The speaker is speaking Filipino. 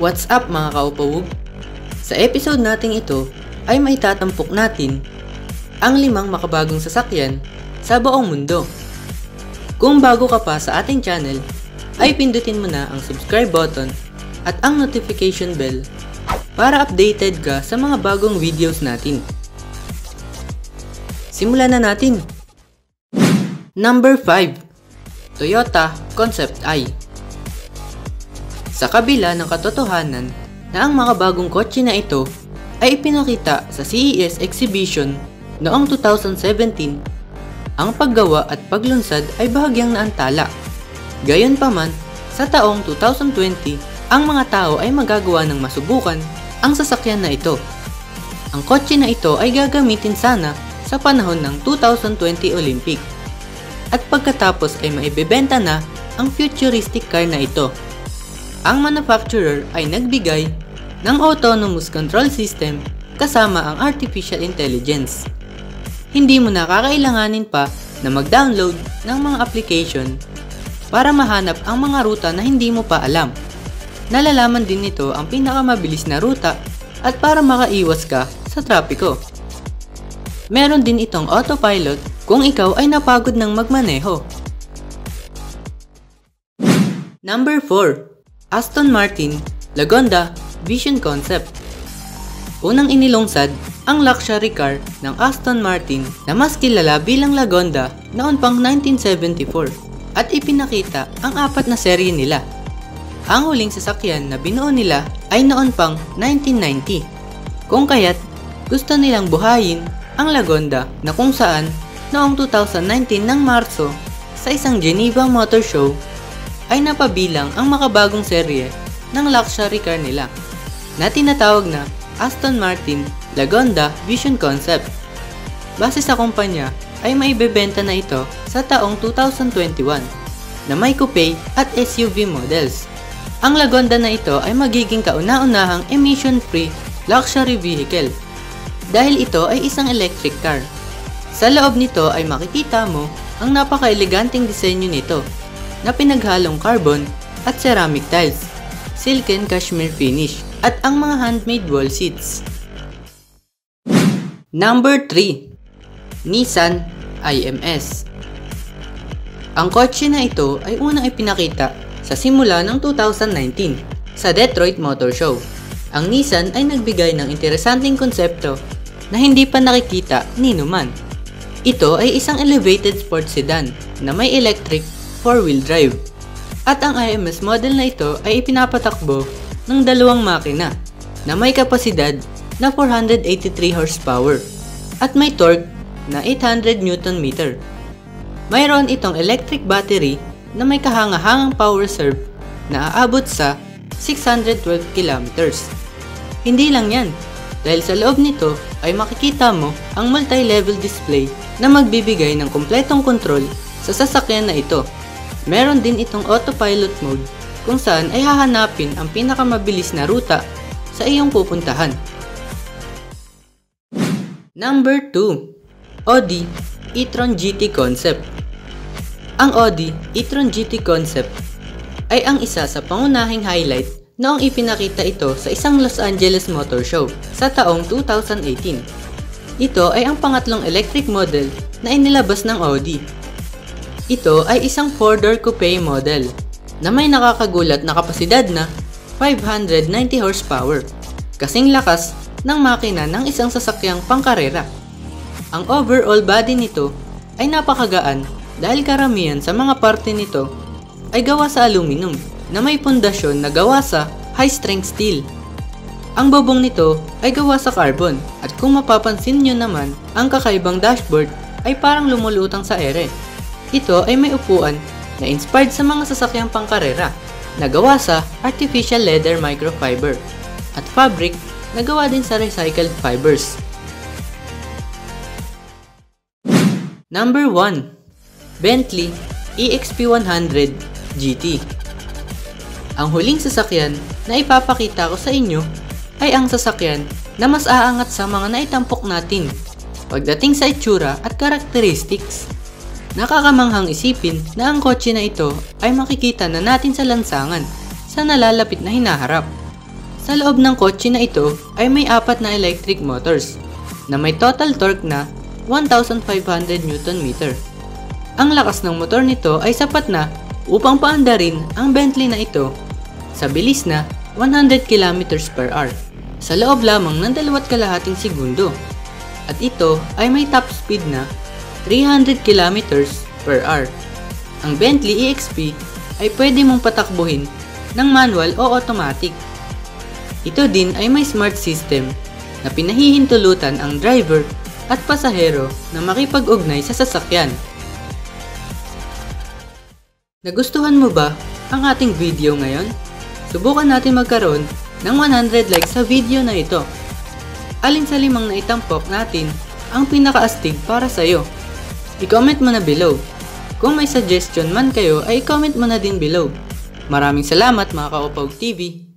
What's up mga kaupawog? Sa episode nating ito ay maitatampok natin ang limang makabagong sasakyan sa buong mundo. Kung bago ka pa sa ating channel, ay pindutin mo na ang subscribe button at ang notification bell para updated ka sa mga bagong videos natin. Simulan na natin! Number 5 Toyota Concept i Sa kabila ng katotohanan na ang mga bagong kotse na ito ay ipinakita sa CES exhibition noong 2017, ang paggawa at paglunsad ay bahagyang naantala. Gayunpaman, sa taong 2020, ang mga tao ay magagawa ng masubukan ang sasakyan na ito. Ang kotse na ito ay gagamitin sana sa panahon ng 2020 Olympic. At pagkatapos ay maibebenta na ang futuristic car na ito. Ang manufacturer ay nagbigay ng autonomous control system kasama ang artificial intelligence. Hindi mo na kakailanganin pa na mag-download ng mga application para mahanap ang mga ruta na hindi mo pa alam. Nalalaman din nito ang pinakamabilis na ruta at para makaiwas ka sa trapiko. Meron din itong autopilot kung ikaw ay napagod ng magmaneho. Number 4. Aston Martin Lagonda Vision Concept Unang inilungsad ang luxury car ng Aston Martin na mas kilala bilang Lagonda noon pang 1974 at ipinakita ang apat na serye nila. Ang huling sasakyan na binuo nila ay noon pang 1990 kung kaya't gusto nilang buhayin ang Lagonda na kung saan noong 2019 ng Marso sa isang Geneva Motor Show ay napabilang ang makabagong serye ng luxury car nila na tinatawag na Aston Martin Lagonda Vision Concept. Base sa kumpanya ay maibebenta na ito sa taong 2021 na may coupe at SUV models. Ang Lagonda na ito ay magiging kauna-unahang emission-free luxury vehicle dahil ito ay isang electric car. Sa loob nito ay makikita mo ang napaka-eleganteng disenyo nito na pinaghalong carbon at ceramic tiles, silken cashmere finish, at ang mga handmade wall seats. Number 3. Nissan IMS Ang kotse na ito ay unang ipinakita sa simula ng 2019 sa Detroit Motor Show. Ang Nissan ay nagbigay ng interesanting konsepto na hindi pa nakikita ni Numan. Ito ay isang elevated sports sedan na may electric 4-wheel drive. At ang IMS model na ito ay ipinapatakbo ng dalawang makina na may kapasidad na 483 horsepower at may torque na 800 Nm. Mayroon itong electric battery na may kahangahangang power reserve na aabot sa 612 km. Hindi lang yan, dahil sa loob nito ay makikita mo ang multi-level display na magbibigay ng kumpletong kontrol sa sasakyan na ito. Meron din itong autopilot mode kung saan ay hahanapin ang pinakamabilis na ruta sa iyong pupuntahan. Number 2. Audi e-tron GT Concept Ang Audi e-tron GT Concept ay ang isa sa pangunahing highlight noong ipinakita ito sa isang Los Angeles Motor Show sa taong 2018. Ito ay ang pangatlong electric model na inilabas ng Audi. Ito ay isang 4-door coupe model na may nakakagulat na kapasidad na 590 horsepower, kasing lakas ng makina ng isang sasakyang pangkarera. Ang overall body nito ay napakagaan dahil karamihan sa mga parte nito ay gawa sa aluminum na may pundasyon na gawa sa high-strength steel. Ang bubong nito ay gawa sa carbon at kung mapapansin nyo naman, ang kakaibang dashboard ay parang lumulutang sa ere. Ito ay may upuan na inspired sa mga sasakyang pangkarera na gawa sa artificial leather microfiber at fabric na gawa din sa recycled fibers. Number 1. Bentley EXP100 GT ang huling sasakyan na ipapakita ko sa inyo ay ang sasakyan na mas aangat sa mga naitampok natin pagdating sa itsura at characteristics. Nakakamanghang isipin na ang kotse na ito ay makikita na natin sa lansangan sa nalalapit na hinaharap. Sa loob ng kotse na ito ay may apat na electric motors na may total torque na 1,500 Nm. Ang lakas ng motor nito ay sapat na upang paandarin ang Bentley na ito sa bilis na 100 km per hour sa loob lamang ng dalawat kalahating segundo. At ito ay may top speed na 300 km per hour. Ang Bentley EXP ay pwede mong patakbuhin ng manual o automatic. Ito din ay may smart system na pinahihintulutan ang driver at pasahero na makipag-ugnay sa sasakyan. Nagustuhan mo ba ang ating video ngayon? Subukan natin magkaroon ng 100 likes sa video na ito. Alin sa limang na itampok natin ang pinakaastig para sa'yo? I-comment mo na below. Kung may suggestion man kayo ay comment mo na din below. Maraming salamat mga Kaopaw TV.